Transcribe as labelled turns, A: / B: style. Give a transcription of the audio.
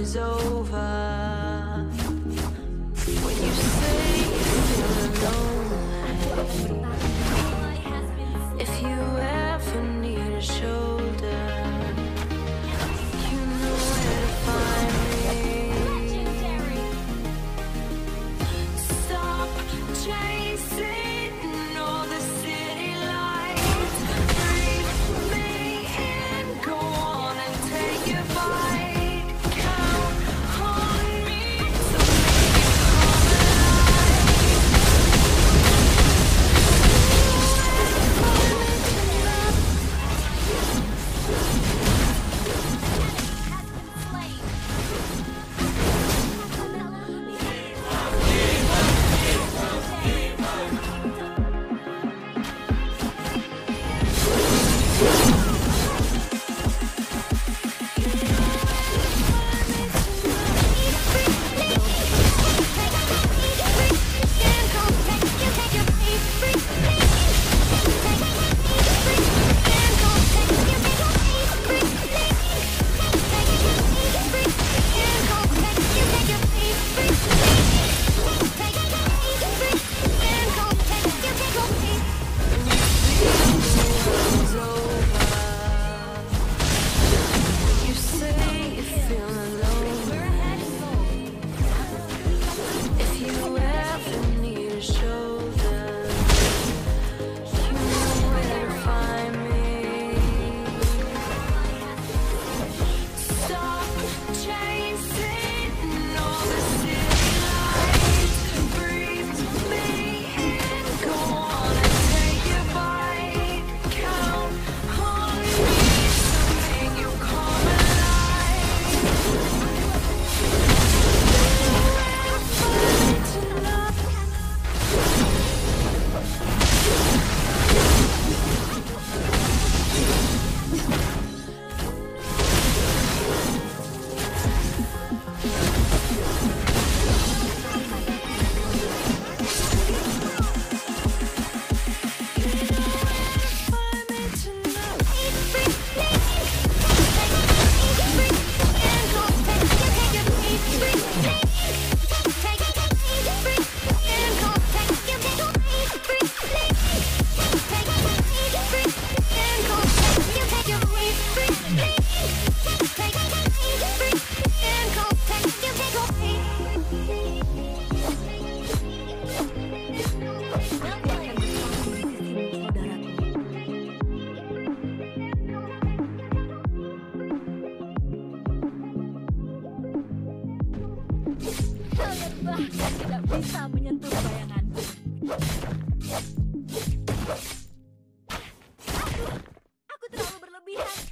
A: is over. Dan tidak bisa menyentuh bayanganku. Aku, aku terlalu berlebihan.